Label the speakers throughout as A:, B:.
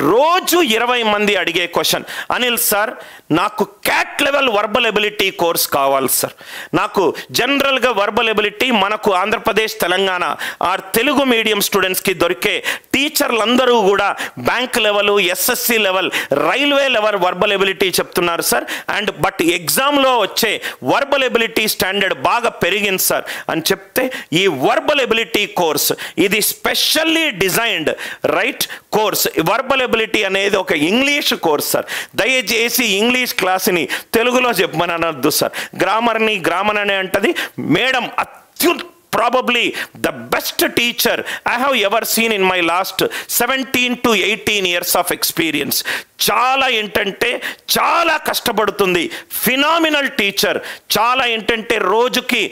A: రోజు ఇరవై మంది అడిగే క్వశ్చన్ అనిల్ సార్ నాకు CAT level verbal ability course కావాలి సార్. నాకు జనరల్గా వర్బల్ ఎబిలిటీ మనకు ఆంధ్రప్రదేశ్ తెలంగాణ ఆర్ తెలుగు మీడియం స్టూడెంట్స్కి దొరికే టీచర్లందరూ కూడా bank level SSC level railway level verbal ability చెప్తున్నారు సార్. అండ్ బట్ ఎగ్జామ్లో వచ్చే వర్బల్ ఎబిలిటీ స్టాండర్డ్ బాగా పెరిగింది సార్. అని చెప్తే ఈ వర్బల్ ఎబిలిటీ కోర్స్ ఇది specially designed right course. Verbal ability అనేది ఒక ఇంగ్లీష్ కోర్స్ సార్ దయచేసి ఇంగ్లీష్ క్లాస్ని తెలుగులో చెప్పమని అనొద్దు సార్ గ్రామర్ని గ్రామర్ అనే అంటది. Madam అత్యు probably the best teacher I have ever seen in my last seventeen to eighteen years of experience చాలా ఏంటంటే చాలా కష్టపడుతుంది. ఫినామినల్ టీచర్ చాలా ఏంటంటే రోజుకి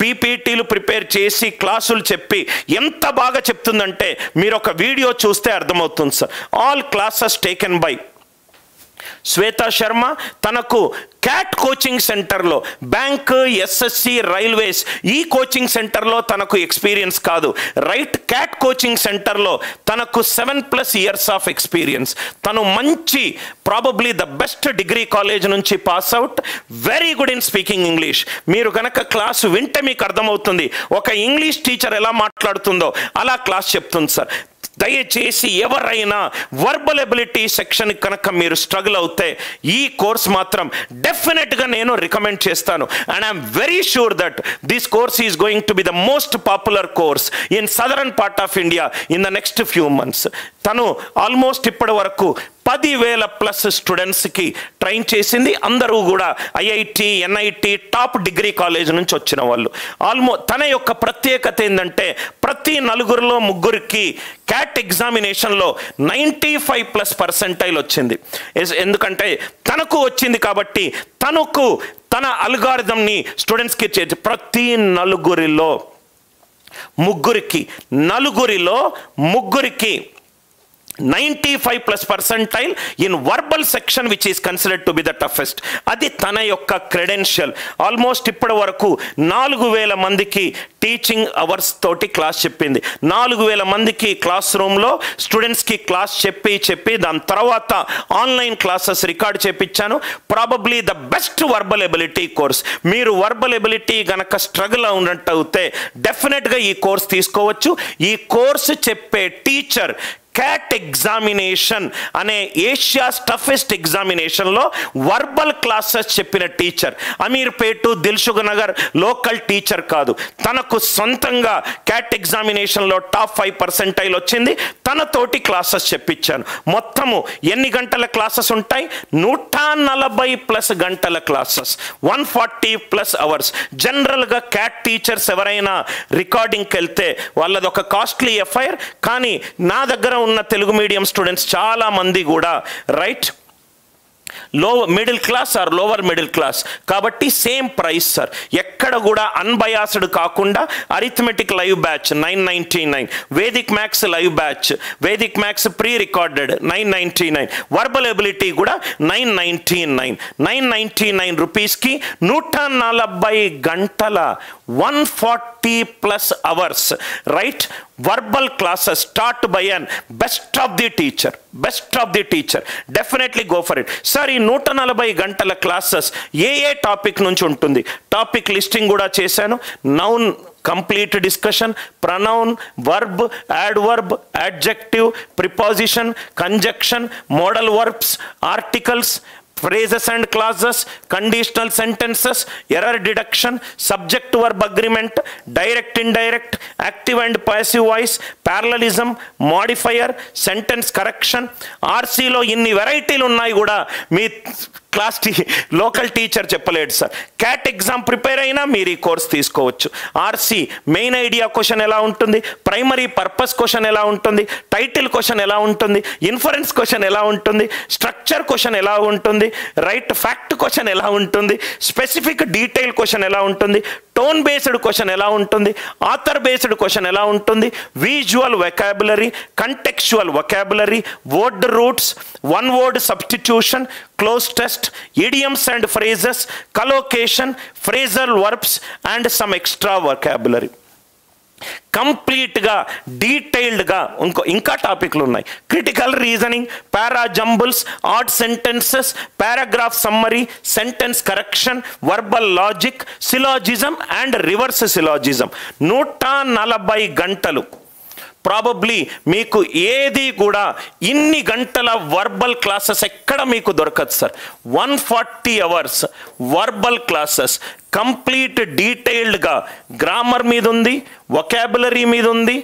A: పీపీటీలు ప్రిపేర్ చేసి క్లాసులు చెప్పి ఎంత బాగా చెప్తుందంటే మీరు ఒక వీడియో చూస్తే అర్థమవుతుంది sir. All classes taken by Shweta Sharma తనకు క్యాట్ కోచింగ్ సెంటర్లో బ్యాంక్ ఎస్ఎస్సి రైల్వేస్ ఈ కోచింగ్ సెంటర్లో తనకు ఎక్స్పీరియన్స్ కాదు. రైట్ క్యాట్ కోచింగ్ సెంటర్లో తనకు seven plus years of experience తను మంచి probably the best degree college నుంచి pass out very good in speaking English మీరు కనుక క్లాస్ వింటే మీకు అర్థమవుతుంది. ఒక ఇంగ్లీష్ టీచర్ ఎలా మాట్లాడుతుందో అలా క్లాస్ చెప్తుంది సార్ దయచేసి ఎవరైనా వర్బల్ ఎబిలిటీ సెక్షన్ కనుక మీరు స్ట్రగుల్ అవుతే ఈ కోర్స్ మాత్రం డెఫినెట్గా నేను రికమెండ్ చేస్తాను. And I'm very sure that this course is going to be the most popular course in southern part of India in the next few months తను almost ఇప్పటి వరకు పదివేల ప్లస్ స్టూడెంట్స్కి ట్రైన్ చేసింది. అందరూ కూడా IIT NIT top degree college నుంచి వచ్చిన వాళ్ళు. ఆల్మో తన యొక్క ప్రత్యేకత ఏంటంటే ప్రతి నలుగురిలో ముగ్గురికి క్యాట్ ఎగ్జామినేషన్లో నైంటీ ఫైవ్ ప్లస్ పర్సెంటైల్ వచ్చింది. ఎందుకంటే తనకు వచ్చింది కాబట్టి తనకు తన అల్గారిథంని స్టూడెంట్స్కి చేర్చి ప్రతి నలుగురిలో ముగ్గురికి నలుగురిలో ముగ్గురికి ninety five plus percentile in verbal section which is considered to be the toughest అది తన యొక్క క్రెడెన్షియల్ ఆల్మోస్ట్ ఇప్పటి వరకు నాలుగు వేల మందికి టీచింగ్ అవర్స్ తోటి క్లాస్ చెప్పింది. నాలుగు వేల మందికి క్లాస్ రూమ్లో స్టూడెంట్స్కి క్లాస్ చెప్పి చెప్పి దాని తర్వాత online classes record చేపించాను. Probably the best verbal ability course మీరు వర్బల్ ఎబిలిటీ గనక స్ట్రగుల్ అవునట్టు అయితే డెఫినెట్గా ఈ కోర్స్ తీసుకోవచ్చు. ఈ కోర్సు చెప్పే టీచర్ క్యాట్ ఎగ్జామినేషన్ అనే ఏషియా టఫెస్ట్ ఎగ్జామినేషన్లో వర్బల్ క్లాసెస్ చెప్పిన teacher Ameerpet Dilsukhnagar local teacher కాదు. తనకు సొంతంగా క్యాట్ ఎగ్జామినేషన్లో టాప్ ఫైవ్ పర్సెంటైల్ వచ్చింది. తనతోటి క్లాసెస్ చెప్పించాను. మొత్తము ఎన్ని గంటల క్లాసెస్ ఉంటాయి? నూట నలభై ప్లస్ గంటల classes one forty plus hours జనరల్గా క్యాట్ టీచర్స్ ఎవరైనా రికార్డింగ్కి వెళ్తే వాళ్ళది ఒక కాస్ట్లీ ఎఫ్ఐఆర్ కానీ నా దగ్గర ఉన్న తెలుగు మీడియం స్టూడెంట్స్ చాలా మంది కూడా right low middle class or lower middle class కాబట్టి సేమ్ ప్రైస్ సార్ ఎక్కడ కూడా అన్బయాస్డ్ కాకుండా arithmetic live batch nine ninety nine Vedic maths live batch Vedic maths pre recorded nine ninety nine verbal ability కూడా nine ninety nine nine ninety nine రూపీస్కి నూట నలభై గంటల one forty plus hours right verbal classes start by an best of the teacher best of the teacher definitely go for it sir ఒకసారి నూట నలభై గంటల classes ఏ ఏ topic నుంచి ఉంటుంది? టాపిక్ లిస్టింగ్ కూడా చేశాను. Noun complete discussion. Pronoun verb adverb adjective preposition conjunction modal verbs articles phrases and clauses conditional sentences error deduction subject verb agreement direct indirect active and passive voice parallelism modifier sentence correction ఆర్సీలో ఇన్ని వెరైటీలు ఉన్నాయి కూడా మీ class టీ local teacher చెప్పలేడు sir. CAT exam prepare అయినా మీరు ఈ కోర్స్ తీసుకోవచ్చు. ఆర్సీ మెయిన్ ఐడియా క్వశ్చన్ ఎలా ఉంటుంది? ప్రైమరీ పర్పస్ క్వశ్చన్ ఎలా ఉంటుంది? టైటిల్ క్వశ్చన్ ఎలా ఉంటుంది? ఇన్ఫరెన్స్ క్వశ్చన్ ఎలా ఉంటుంది? స్ట్రక్చర్ క్వశ్చన్ ఎలా ఉంటుంది? రైట్ ఫ్యాక్ట్ క్వశ్చన్ ఎలా ఉంటుంది? స్పెసిఫిక్ డీటెయిల్ క్వశ్చన్ ఎలా ఉంటుంది? టోన్ బేస్డ్ క్వశ్చన్ ఎలా ఉంటుంది? ఆథర్ బేస్డ్ క్వశ్చన్ ఎలా ఉంటుంది? Visual vocabulary contextual vocabulary word roots one word substitution cloze test idioms and phrases collocation phrasal verbs and some extra vocabulary కంప్లీట్గా డీటెయిల్డ్గా ఇంకో ఇంకా టాపిక్లు ఉన్నాయి. Critical reasoning para jumbles sentences paragraph summary sentence correction verbal logic syllogism and reverse syllogism. నూట నలభై గంటలు. Probably మీకు ఏది కూడా ఇన్ని గంటల వర్బల్ క్లాసెస్ ఎక్కడ మీకు దొరకదు sir one forty hours verbal classes complete డీటెయిల్డ్గా గ్రామర్ మీద ఉంది వొకాబులరీ మీద ఉంది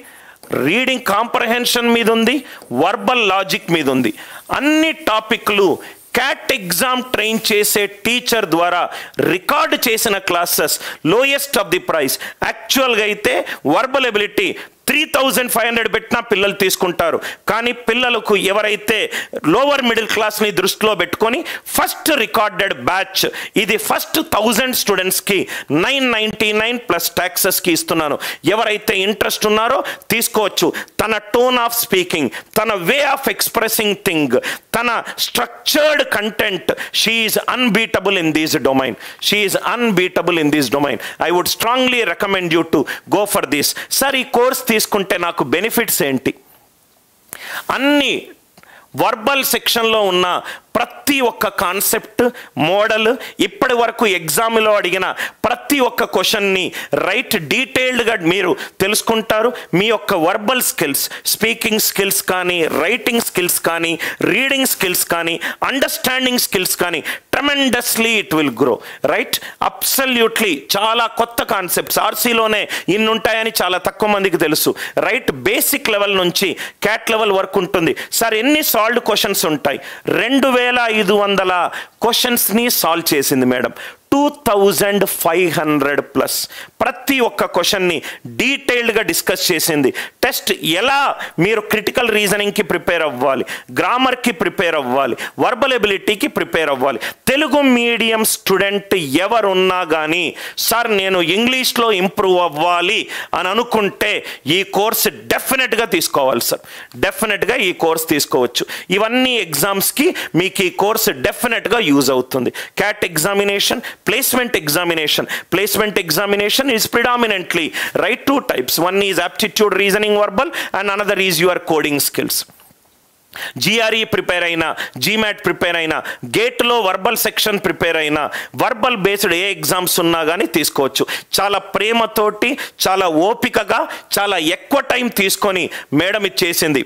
A: రీడింగ్ కాంప్రహెన్షన్ మీద ఉంది వర్బల్ లాజిక్ మీద ఉంది. అన్ని టాపిక్లు క్యాట్ ఎగ్జామ్ ట్రైన్ చేసే టీచర్ ద్వారా రికార్డ్ చేసిన classes lowest of the price యాక్చువల్గా అయితే verbal ability three thousand five hundred పెట్టినా పిల్లలు తీసుకుంటారు. కానీ పిల్లలకు ఎవరైతే లోవర్ మిడిల్ క్లాస్ని దృష్టిలో పెట్టుకొని ఫస్ట్ రికార్డెడ్ బ్యాచ్ ఇది ఫస్ట్ థౌజండ్ స్టూడెంట్స్కి నైన్ నైంటీ నైన్ ప్లస్ ట్యాక్సెస్కి ఇస్తున్నాను. ఎవరైతే ఇంట్రెస్ట్ ఉన్నారో తీసుకోవచ్చు. తన టోన్ ఆఫ్ స్పీకింగ్ తన వే ఆఫ్ ఎక్స్ప్రెసింగ్ థింగ్ తన structured content she's unbeatable in these domain she's unbeatable in these domain I would strongly recommend you to go for this sir ఈ course తీసుకుంటే నాకు benefits ఏంటి? అన్ని verbal సెక్షన్లో ఉన్న ప్రతి ఒక్క కాన్సెప్ట్ మోడల్ ఇప్పటి వరకు ఎగ్జామ్లో అడిగిన ప్రతి ఒక్క క్వశ్చన్ని రైట్ డీటెయిల్డ్గా మీరు తెలుసుకుంటారు. మీ యొక్క వర్బల్ స్కిల్స్ స్పీకింగ్ స్కిల్స్ కానీ రైటింగ్ స్కిల్స్ కానీ రీడింగ్ స్కిల్స్ కానీ అండర్స్టాండింగ్ స్కిల్స్ కానీ tremendously it will grow. Right? Absolutely చాలా కొత్త కాన్సెప్ట్స్. ఆర్సీలోనే ఇన్ని ఉంటాయని చాలా తక్కువ మందికి తెలుసు. రైట్? బేసిక్ లెవెల్ నుంచి క్యాట్ లెవెల్ వరకు ఉంటుంది. సార్ ఎన్ని సాల్వ్డ్ క్వశ్చన్స్ ఉంటాయి? రెండు వేల ఐదు వందల క్వశ్చన్స్ని సాల్వ్ చేసింది madam. Two thousand five hundred plus ప్రతి ఒక్క క్వశ్చన్ని డీటెయిల్డ్గా డిస్కస్ చేసింది. టెస్ట్ ఎలా మీరు క్రిటికల్ రీజనింగ్కి ప్రిపేర్ అవ్వాలి గ్రామర్కి ప్రిపేర్ అవ్వాలి వర్బలబిలిటీకి ప్రిపేర్ అవ్వాలి. తెలుగు మీడియం స్టూడెంట్ ఎవరున్నా కానీ సార్ నేను ఇంగ్లీష్లో ఇంప్రూవ్ అవ్వాలి అని అనుకుంటే ఈ కోర్స్ డెఫినెట్గా తీసుకోవాలి సార్. డెఫినెట్గా ఈ కోర్స్ తీసుకోవచ్చు. ఇవన్నీ ఎగ్జామ్స్కి మీకు ఈ కోర్స్ డెఫినెట్గా యూజ్ అవుతుంది. CAT examination placement examination. Placement examination is predominantly right two types one is aptitude reasoning verbal and another is your coding skills GRE prepare అయినా జీమ్యాట్ ప్రిపేర్ అయినా గేట్లో వర్బల్ సెక్షన్ ప్రిపేర్ అయినా verbal based ఏ exams ఉన్నా కానీ తీసుకోవచ్చు. చాలా ప్రేమతోటి చాలా ఓపికగా చాలా ఎక్కువ టైం తీసుకొని మేడం ఇది చేసింది.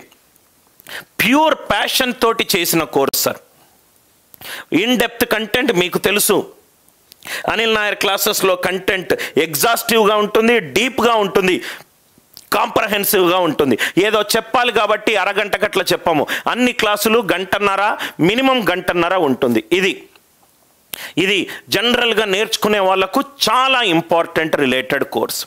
A: ప్యూర్ ప్యాషన్ తోటి చేసిన course sir. In depth content మీకు తెలుసు. అనిల్ నాయర్ క్లాసెస్లో కంటెంట్ ఎగ్జాస్టివ్గా ఉంటుంది డీప్గా ఉంటుంది. కాంప్రహెన్సివ్గా ఉంటుంది. ఏదో చెప్పాలి కాబట్టి అరగంట గట్ల చెప్పము. అన్ని క్లాసులు గంటన్నర మినిమం గంటన్నర ఉంటుంది. ఇది. ఇది జనరల్గా నేర్చుకునే వాళ్ళకు చాలా ఇంపార్టెంట్ రిలేటెడ్ కోర్స్